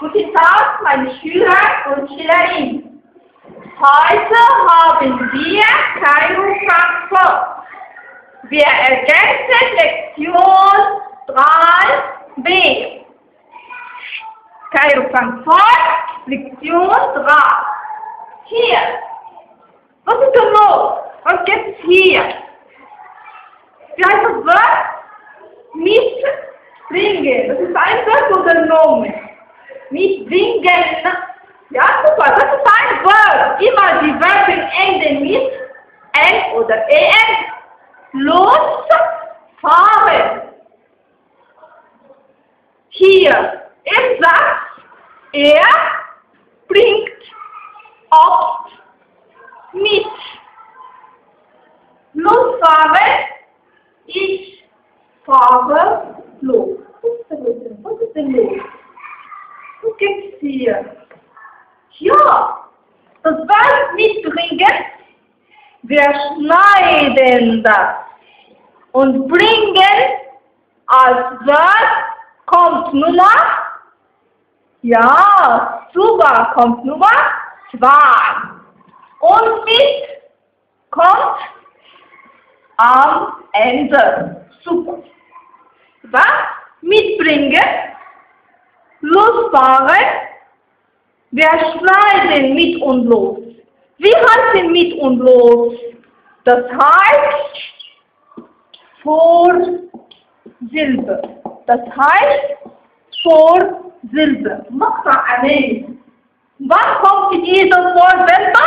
Guten Tag, meine Schüler und Schülerinnen. Heute haben wir Kairo Frankfurt. Wir ergänzen Lektion 3b. Kairo Frankfurt, Lektion 3. Hier. Was ist denn los? Was gibt's hier? Wie heißt das Wort? Mitbringen. Das ist ein Wort oder Nomen. Mitbringen. Ja, super. Das ist ein Wort. Immer die Wörter enden mit N oder EN. Los, fahren. Hier. Er sagt, er bringt oft mit. Losfahren, ich fahre los. Was ist denn los? Was ist denn los? Was gibt's hier? Ja, das Wort mitbringen. Wir schneiden das und bringen als Wort kommt Nummer. Ja, super, kommt Nummer zwei. Und mit kommt am Ende. Super. Was? Mitbringen, losfahren, wir schneiden mit und los. Wie heißt denn mit und los? Das heißt vor Silbe. Das heißt vor Silbe. Machta allein. Wann kommt diese Vorsilbe?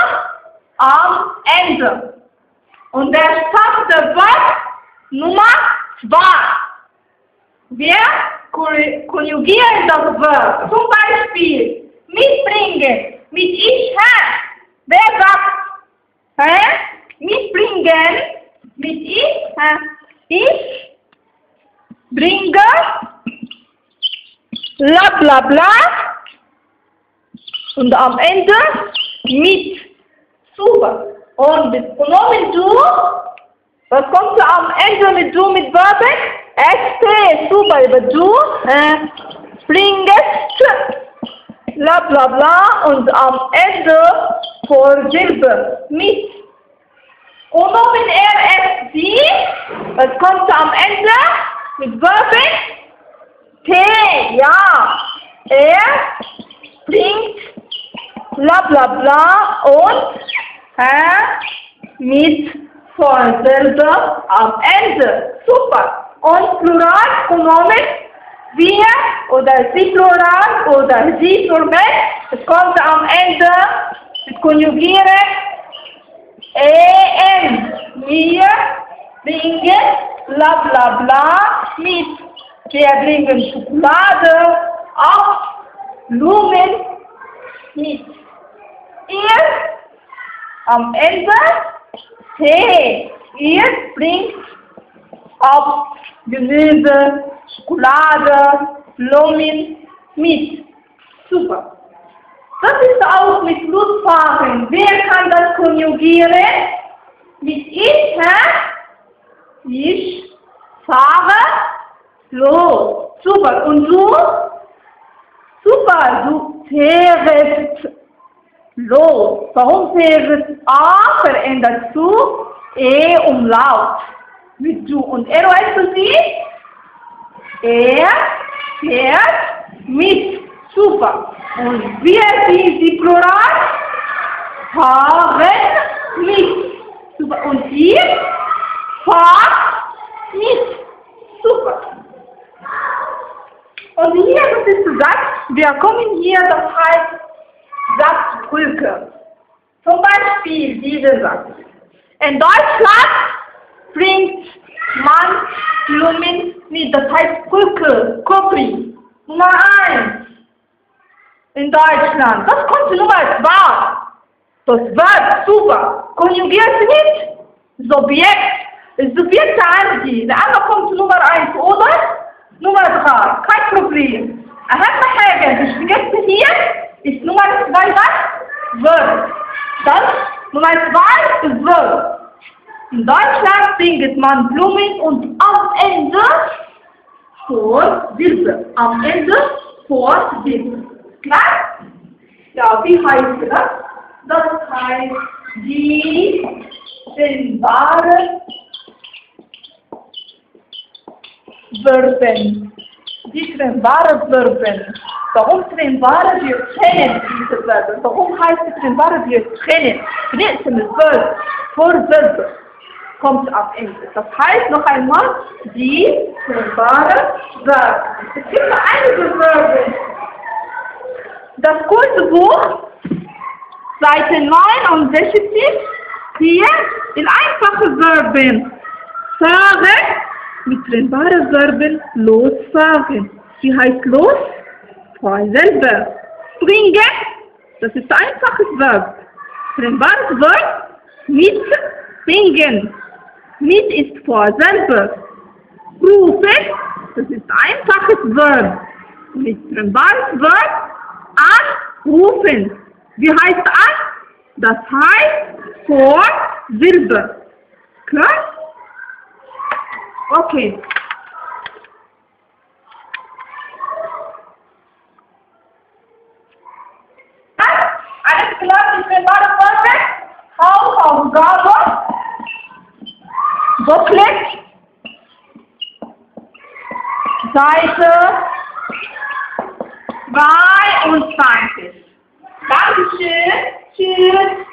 Am Ende. Und der starke Wort Nummer zwei. Wir konjugieren das Wort. Zum Beispiel mitbringen mit ich, hä? Wer sagt, hä? Mitbringen mit ich, hä? Ich bringe bla bla bla und am Ende mit. Super. Und mit Pronomen du, was kommt du am Ende mit du mit Verben? ST, super, über du, äh, bringest, bla bla bla und am Ende vor Silbe, mit. Pronomen er, es, sie, was kommt am Ende mit Verben? T, ja, er bringt, bla bla bla und hä, mit Vorsilbe am Ende. Super. Und Plural, Pronomen, wir oder sie Plural oder sie Formal, es kommt am Ende mit Konjugieren en. Wir bringen bla bla bla mit. Wir bringen Schokolade, auch Blumen mit. Ihr am Ende Tee. Ihr bringt auch Gemüse, Schokolade, Blumen mit. Super. Das ist auch mit Flussfahren. Wer kann das konjugieren? Mit ich, hä? Ich fahre los. Super. Und du? Super. Du fährst los. Warum fährst A verändert zu E umlaut? Mit du. Und er weißt du sie? Er fährt mit. Super. Und wir sind die Plural fahren mit. Super. Und ihr fahrt mit. Super. Und hier, das ist Satz, wir kommen hier, das heißt Satzbrücke. Zum Beispiel dieser Satz. In Deutschland bringt man Blumen mit, das heißt Brücke, Kopri. Nummer eins in Deutschland. Das kommt Nummer zwei. Das Verb, super. Konjugiert mit Subjekt. Das Subjekt haben Sie. Der andere kommt Nummer eins, oder? Nummer drei. Kein Problem. أهم حاجة مش بجد hier ist Nummer zwei was? Verb. Dann Nummer zwei ist Verb. In Deutschland bringt man Blumen und am Ende vor Silbe. Am Ende vor Silbe. Klar? Ja, wie heißt das? Das heißt, die wahre Verben. Die wahre Verben. Warum wahre? Wir kennen diese Verben. Warum heißt es wahre? Wir kennen. Das ist ein Verb. Vor Verb kommt am Ende. Das heißt noch einmal, die wahre Verben. Es gibt noch einige Verben. Das kurze Buch, Seite 69, hier in einfache Verben. Fahren, mit trennbaren Verben losfahren. Wie heißt los? Fahr selber. Springen, das ist ein einfaches Verb. Trennbares Verb, mit singen. Mit ist vor selber. Rufen, das ist ein einfaches Verb. Mit trennbares Verb, anrufen. Wie heißt an? Das heißt vor Silber. Klar? Okay. Booklet. Seite 22. Dankeschön. Tschüss.